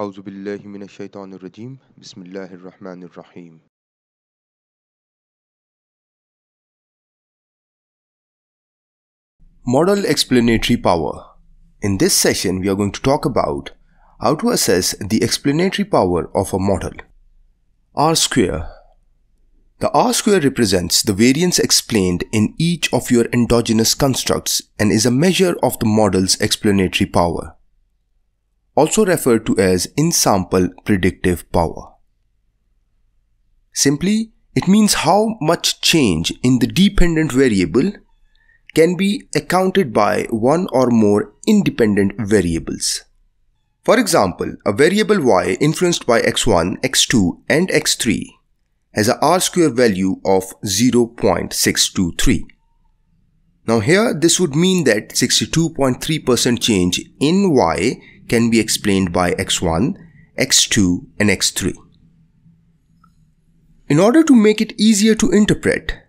أعوذ بالله من الشيطان الرجيم بسم الله الرحمن الرحيم Model explanatory power. In this session, we are going to talk about how to assess the explanatory power of a model. R square. The R square represents the variance explained in each of your endogenous constructs and is a measure of the model's explanatory power. Also referred to as in-sample predictive power. Simply, it means how much change in the dependent variable can be accounted by one or more independent variables. For example, a variable y influenced by x1, x2 and x3 has a r-square value of 0.623. Now here this would mean that 62.3% change in y can be explained by x1, x2 and x3. In order to make it easier to interpret,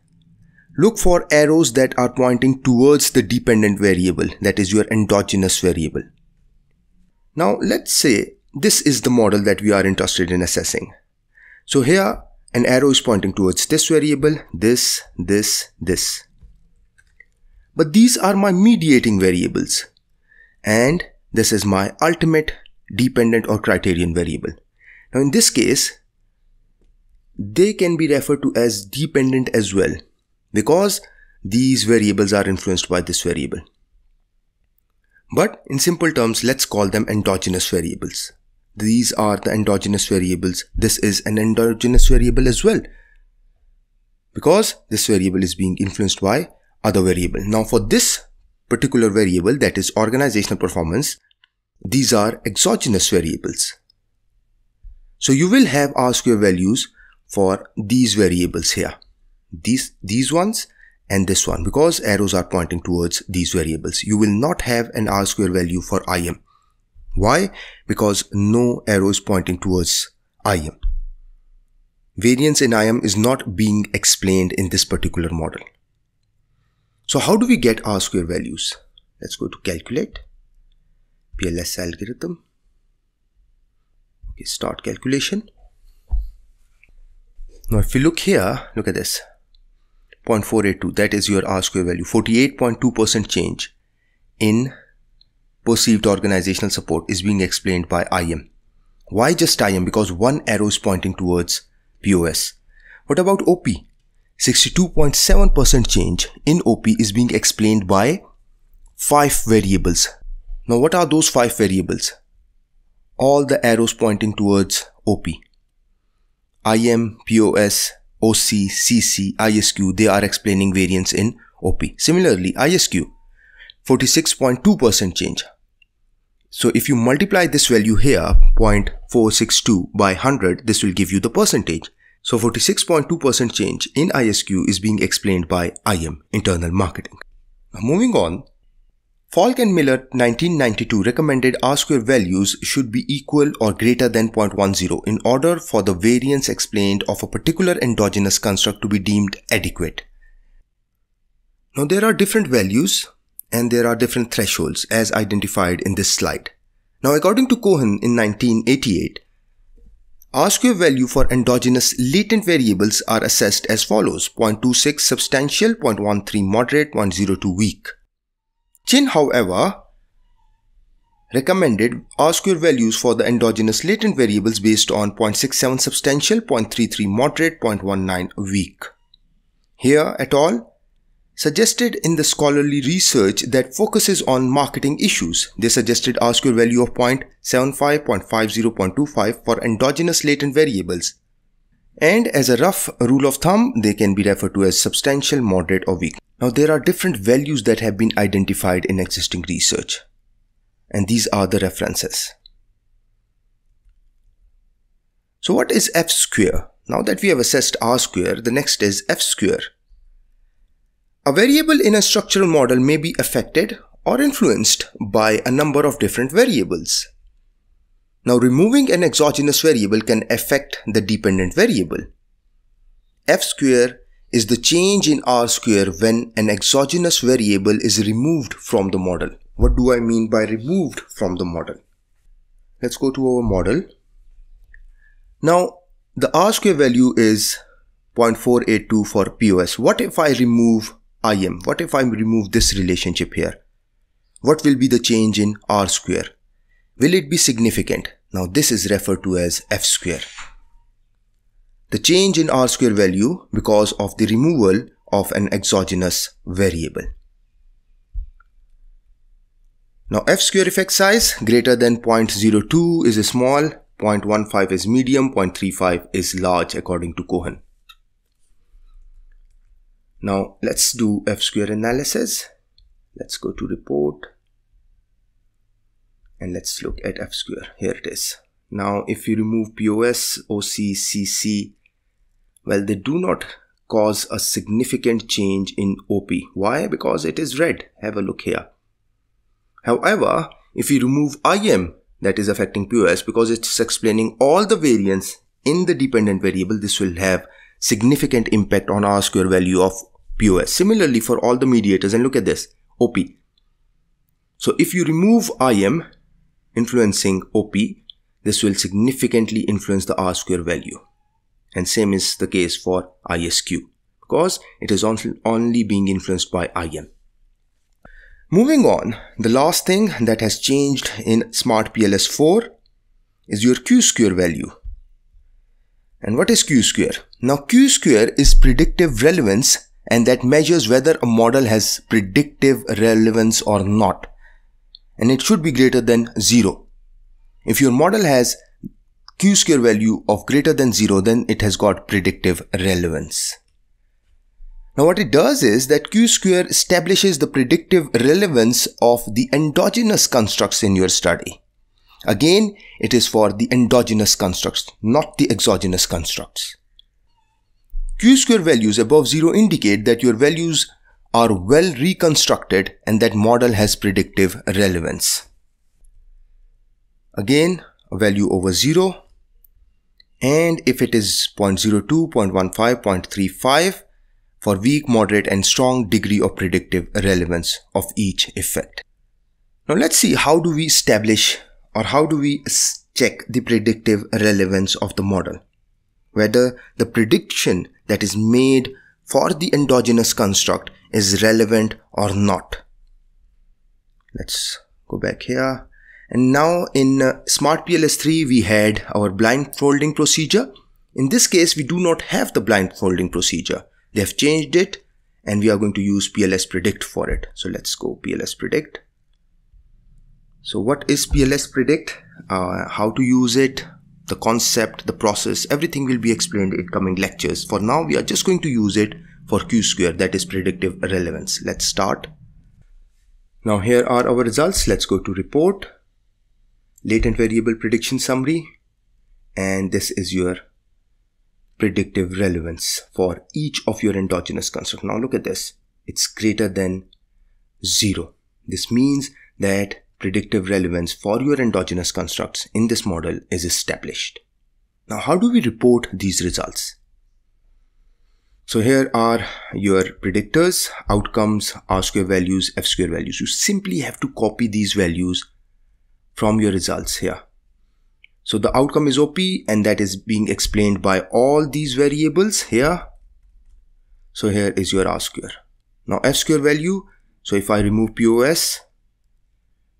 Look for arrows that are pointing towards the dependent variable, that is your endogenous variable. Now let's say this is the model that we are interested in assessing. So here an arrow is pointing towards this variable, this, this, this. But these are my mediating variables and this is my ultimate dependent or criterion variable. Now in this case, they can be referred to as dependent as well because these variables are influenced by this variable. But in simple terms, let's call them endogenous variables. These are the endogenous variables. This is an endogenous variable as well. Because this variable is being influenced by other variable. Now for this particular variable that is organizational performance, these are exogenous variables. So you will have R square values for these variables here. These these ones and this one because arrows are pointing towards these variables. You will not have an r square value for im why? Because no arrow is pointing towards im variance in im is not being explained in this particular model so how do we get r square values let's go to calculate pls algorithm okay start calculation now if you look here look at this 0.482 that is your R square value 48.2% change in perceived organizational support is being explained by IM. Why just IM? Because one arrow is pointing towards POS. What about OP? 62.7% change in OP is being explained by five variables. Now what are those five variables? All the arrows pointing towards OP. IM, POS, OC, CC, ISQ, they are explaining variance in OP. Similarly, ISQ, 46.2% change. So if you multiply this value here, 0.462 by 100, this will give you the percentage. So 46.2% change in ISQ is being explained by IM, internal marketing. Now moving on, Falk and Miller 1992 recommended R-square values should be equal or greater than 0.10 in order for the variance explained of a particular endogenous construct to be deemed adequate. Now there are different values and there are different thresholds as identified in this slide. Now according to Cohen in 1988, R-square value for endogenous latent variables are assessed as follows 0.26 substantial, 0.13 moderate, 0.02 weak. Chin, however, recommended R-square values for the endogenous latent variables based on 0.67 substantial, 0.33 moderate, 0.19 weak. Hair et al. Suggested in the scholarly research that focuses on marketing issues. They suggested R-square value of 0.75, 0.50, 0.25 for endogenous latent variables. And as a rough rule of thumb, they can be referred to as substantial, moderate or weak. Now there are different values that have been identified in existing research and these are the references. So what is f square? Now that we have assessed r square, the next is f square. A variable in a structural model may be affected or influenced by a number of different variables. Now removing an exogenous variable can affect the dependent variable. f square is the change in R square when an exogenous variable is removed from the model. What do I mean by removed from the model? let's go to our model. Now the R square value is 0.482 for POS. What if I remove IM? What if I remove this relationship here? What will be the change in R square? Will it be significant? Now this is referred to as F square. The change in R square value because of the removal of an exogenous variable. Now F square effect size greater than 0.02 is small, 0.15 is medium, 0.35 is large according to Cohen. Now let's do F square analysis. Let's go to report and let's look at F square. Here it is. Now if you remove POS, OC, CC, well they do not cause a significant change in OP. Why? Because it is red. Have a look here. However, if you remove IM that is affecting POS because it's explaining all the variance in the dependent variable, this will have significant impact on R square value of POS. Similarly for all the mediators and look at this OP. So if you remove IM influencing OP, this will significantly influence the R square value. And same is the case for ISQ because it is only being influenced by IM. Moving on, the last thing that has changed in Smart PLS 4 is your Q square value. And what is Q square? Now Q square is predictive relevance and that measures whether a model has predictive relevance or not. And it should be greater than 0. If your model has Q square value of greater than 0 then it has got predictive relevance. Now what it does is that Q square establishes the predictive relevance of the endogenous constructs in your study. Again, it is for the endogenous constructs, not the exogenous constructs. Q square values above 0 indicate that your values are well reconstructed and that model has predictive relevance. Again, a value over 0 and if it is 0.02, 0.15, 0.35 for weak, moderate and strong degree of predictive relevance of each effect. Now let's see how do we establish or how do we check the predictive relevance of the model. Whether the prediction that is made for the endogenous construct is relevant or not. Let's go back here. And now in uh, Smart PLS 3 we had our blindfolding procedure. In this case we do not have the blindfolding procedure. They have changed it and we are going to use PLS predict for it. So let's go PLS predict. So what is PLS predict? Uh, how to use it? The concept, the process, everything will be explained in coming lectures. For now, we are just going to use it for Q square that is predictive relevance. Let's start. Now here are our results. Let's go to report, latent variable prediction summary, and this is your predictive relevance for each of your endogenous construct. Now look at this. It's greater than zero. This means that predictive relevance for your endogenous constructs in this model is established. Now how do we report these results? So here are your predictors, outcomes, R square values, F square values. You simply have to copy these values from your results here. So the outcome is OP and that is being explained by all these variables here. So here is your R square. Now F square value. So if I remove POS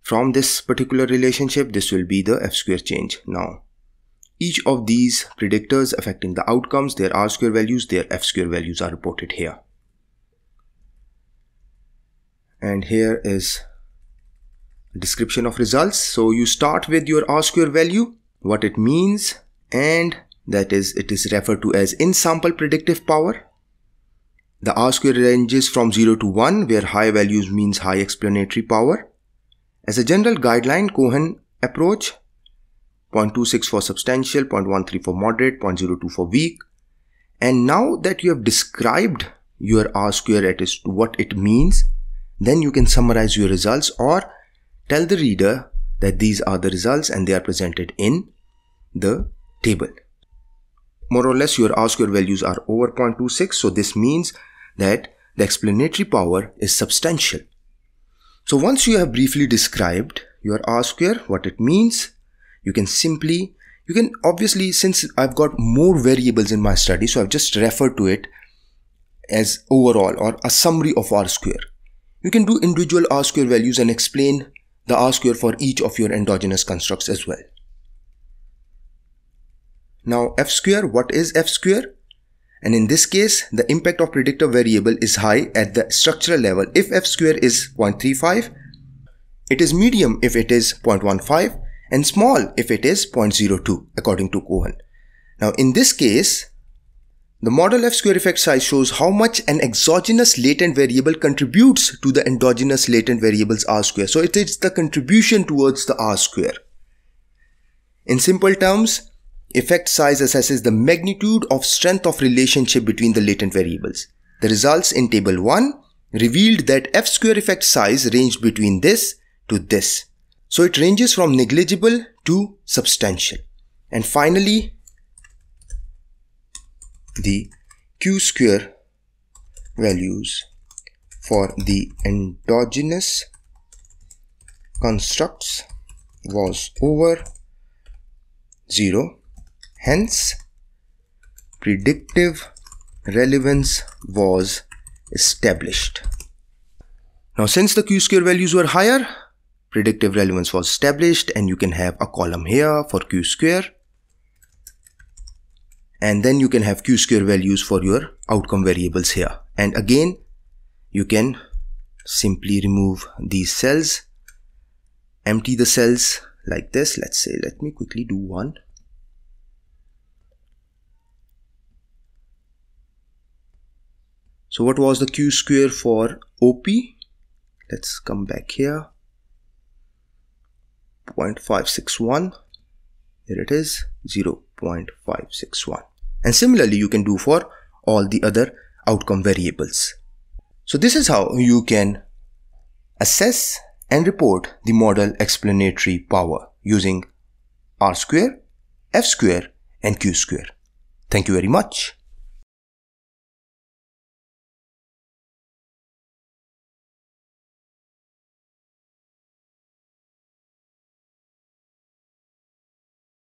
from this particular relationship, this will be the F square change. Now each of these predictors affecting the outcomes, their R square values, their F square values are reported here. And here is description of results. So you start with your R square value what it means and that is it is referred to as in sample predictive power. The R square ranges from 0 to 1 where high values means high explanatory power. As a general guideline Cohen approach 0.26 for substantial, 0.13 for moderate, 0.02 for weak. And now that you have described your R square as what it means, then you can summarize your results or tell the reader that these are the results and they are presented in the table. More or less your R square values are over 0.26 so this means that the explanatory power is substantial. So once you have briefly described your R square, what it means, you can simply you can obviously since I've got more variables in my study so I've just referred to it as overall or a summary of R square. You can do individual R square values and explain the R square for each of your endogenous constructs as well. Now F square, what is F square? And in this case, the impact of predictor variable is high at the structural level if F square is 0.35, it is medium if it is 0.15 and small if it is 0.02 according to Cohen. Now in this case, the model F square effect size shows how much an exogenous latent variable contributes to the endogenous latent variable's R square. So it is the contribution towards the R square. In simple terms, effect size assesses the magnitude of strength of relationship between the latent variables. The results in table 1 revealed that F square effect size ranged between this to this. So it ranges from negligible to substantial. And finally, the q square values for the endogenous constructs was over 0 hence predictive relevance was established. Now since the q square values were higher predictive relevance was established and you can have a column here for q square and then you can have q square values for your outcome variables here. And again you can simply remove these cells empty the cells like this. Let's say let me quickly do one so what was the q square for op let's come back here 0.561 here it is 0.561 and similarly you can do for all the other outcome variables. So this is how you can assess and report the model explanatory power using R square, F square and Q square. Thank you very much.